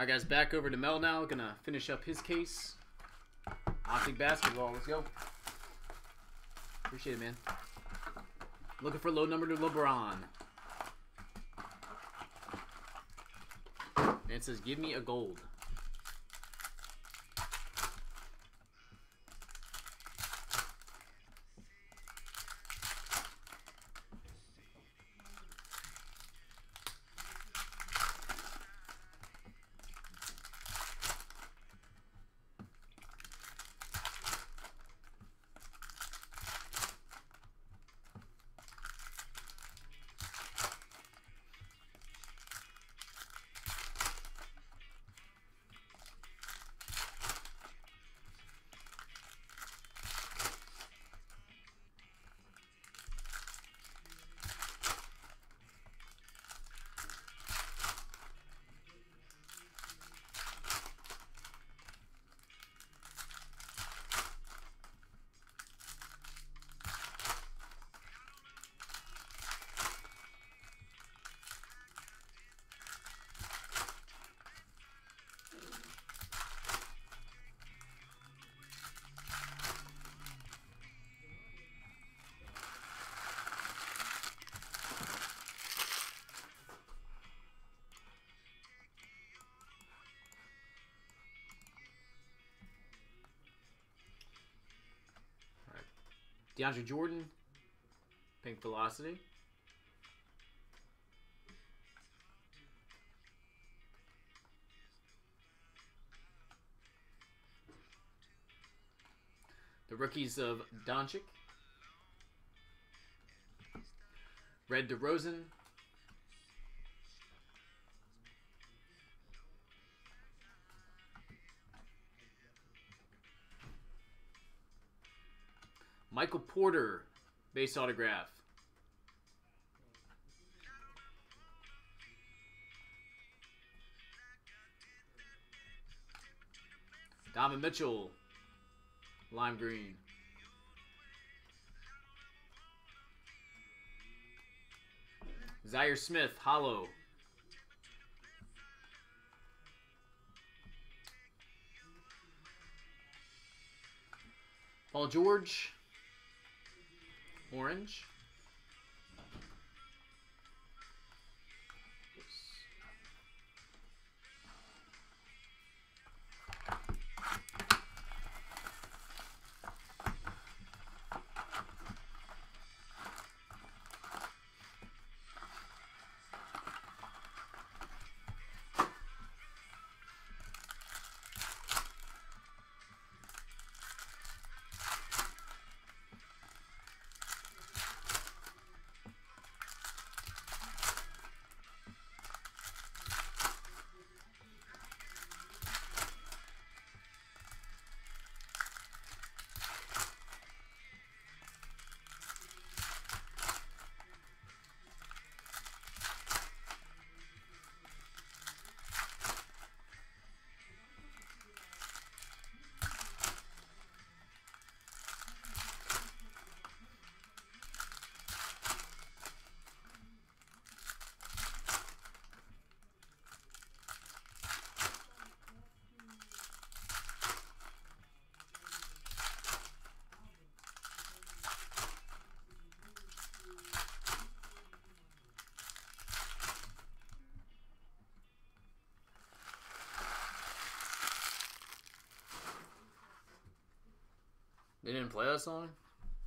All right, guys, back over to Mel now. Gonna finish up his case. Optic basketball. Let's go. Appreciate it, man. Looking for low number to LeBron. And it says, give me a gold. DeAndre Jordan, Pink Velocity. The rookies of Doncic. Red DeRozan. Michael Porter, base autograph. Donovan Mitchell, lime green. Zhaire Smith, hollow. Paul George, orange. They didn't play that song?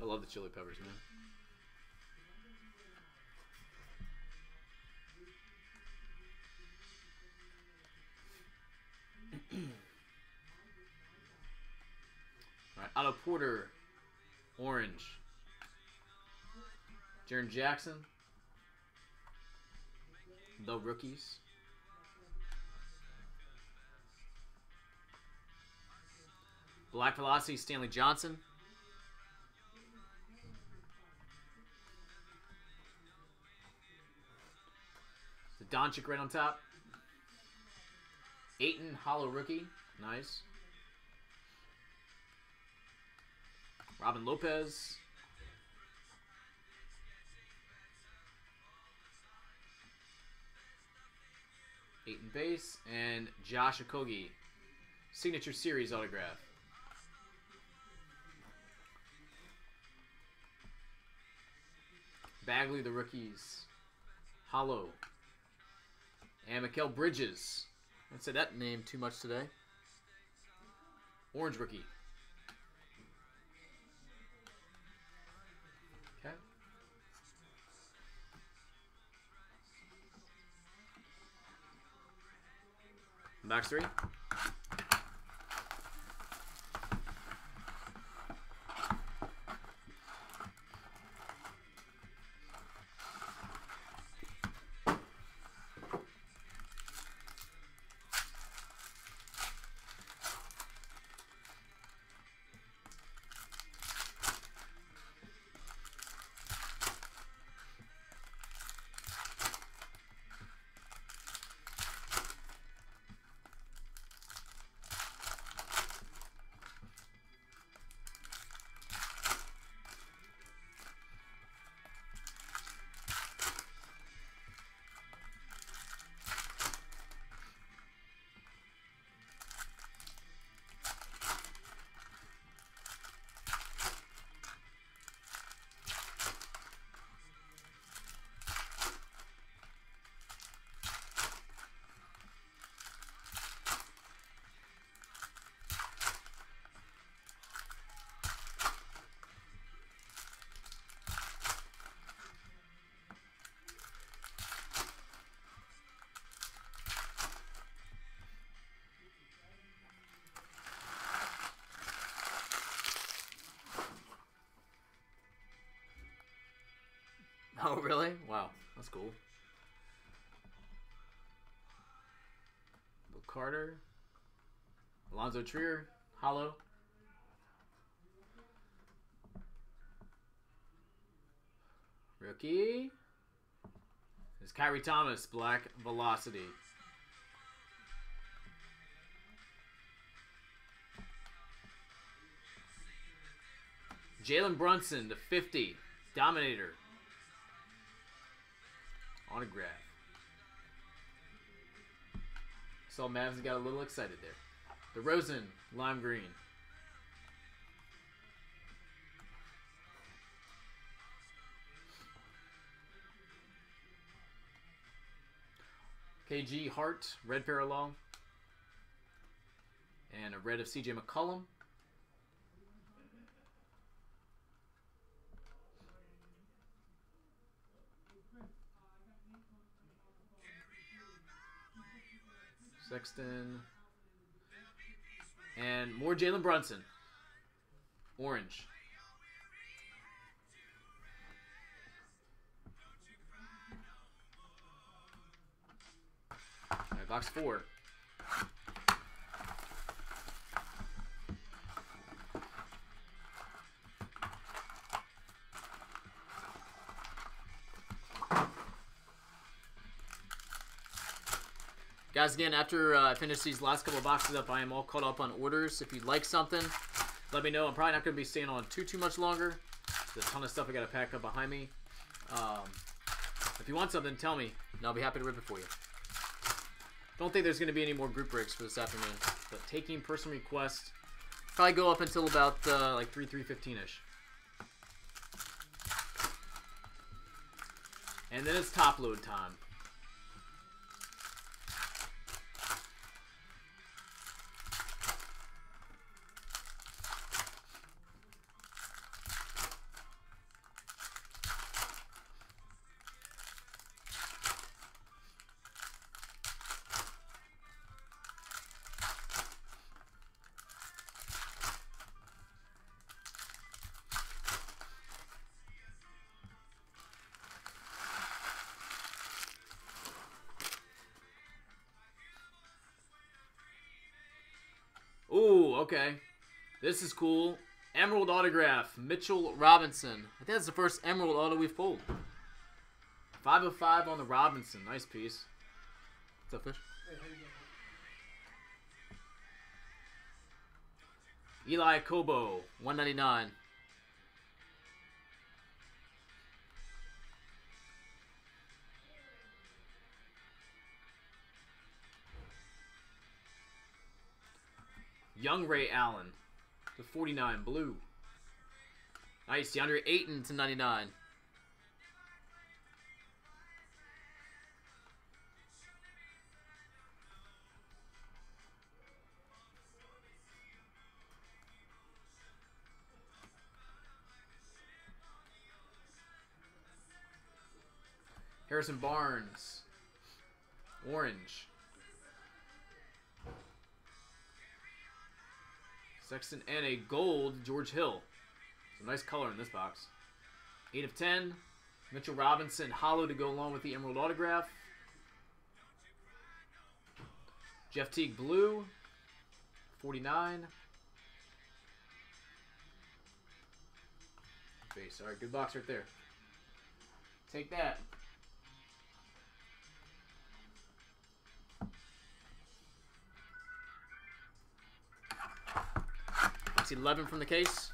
I love the Chili Peppers, man. Alright, Otto Porter, orange. Jaren Jackson, the rookies. Black Velocity, Stanley Johnson. The Doncic right on top. Ayton, hollow rookie. Nice. Robin Lopez. In base. And Josh Okogie. Signature Series autograph. Bagley, the rookies. Hollow. And Mikal Bridges. I didn't say that name too much today. Orange rookie. Okay. Box three. Oh, really? Wow, that's cool. Bill Carter, Alonzo Trier, Hollow. Rookie is Khyri Thomas, Black Velocity. Jalen Brunson, the 50, Dominator. Autograph. Saw Mavs got a little excited there. DeRozan, lime green. KG Hart, red parallel. And a red of CJ McCollum. Sexton. And more Jalen Brunson. Orange. All right, box four. Guys, again, after uh, I finish these last couple boxes up, I am all caught up on orders. If you'd like something, let me know. I'm probably not going to be staying on too, too much longer. There's a ton of stuff I got to pack up behind me. Um, if you want something, tell me, and I'll be happy to rip it for you. Don't think there's going to be any more group breaks for this afternoon. But taking personal requests, probably go up until about uh, like 3, 3.15ish. And then it's top load time. Okay. This is cool. Emerald autograph, Mitchell Robinson. I think that's the first Emerald auto we've pulled. 5 of 5 on the Robinson. Nice piece. What's up, Fish? Elie Okobo, 199. Young Ray Allen to 49, blue. Nice, DeAndre Ayton to 99. Harrison Barnes. Orange. Sexton and a gold George Hill. Some nice color in this box. 8 of 10. Mitchell Robinson hollow to go along with the Emerald autograph. Jeff Teague blue. 49. Base. Alright, good box right there. Take that. Box 11 from the case.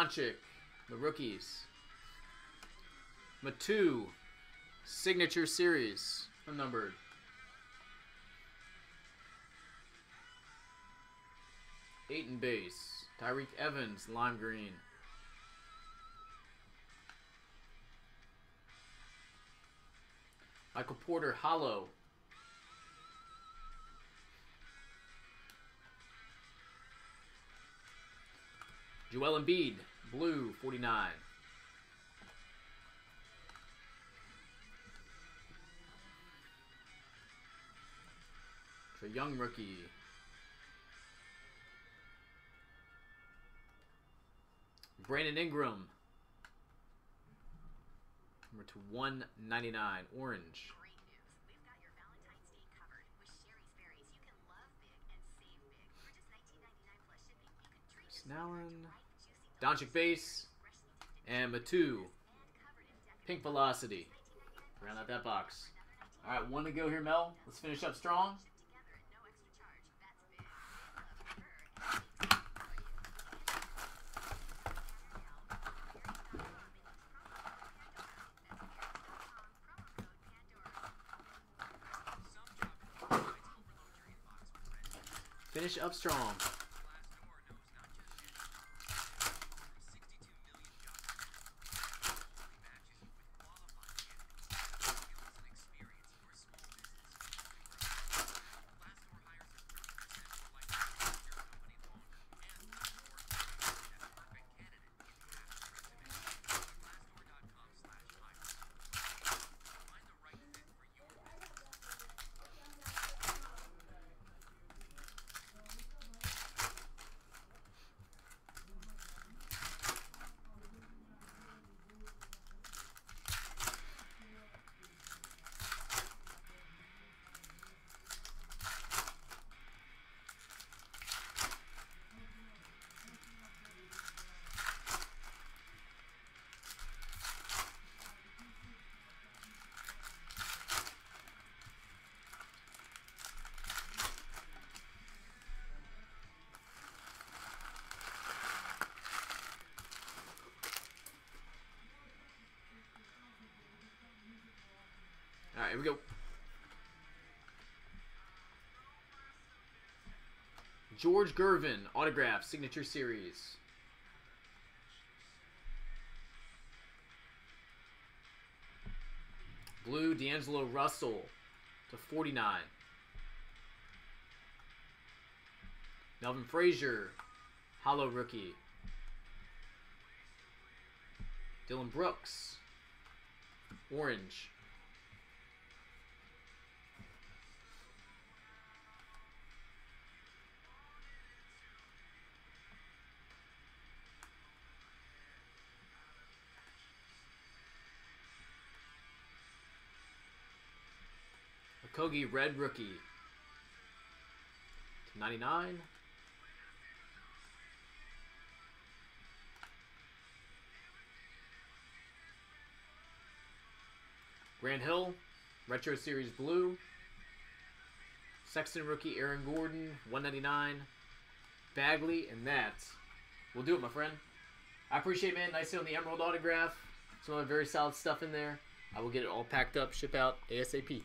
Doncic, the rookies. Matu, signature series, unnumbered. Ayton base. Tyreke Evans, lime green. Michael Porter, hollow. Joel Embiid, blue, 49. Trae Young rookie. Brandon Ingram. Number to 199, orange. Great news. We've got your Valentine's Day covered. With Shari's Berries, you can love big and save big. For just $19.99 plus shipping, you can treat yourself Snellen. Doncic base. And Matu. Pink Velocity. Round out that box. All right, one to go here, Mel. Let's finish up strong. Finish up strong. Here we go. George Gervin, autograph, signature series. Blue, D'Angelo Russell to 49. Melvin Frazier, hollow rookie. Dillon Brooks, orange. Okogie red rookie. To 99. Grant Hill, Retro Series Blue. Sexton rookie Aaron Gordon, 199. Bagley, and that will do it, my friend. I appreciate it, man. Nice on the Emerald autograph. Some other very solid stuff in there. I will get it all packed up, ship out ASAP.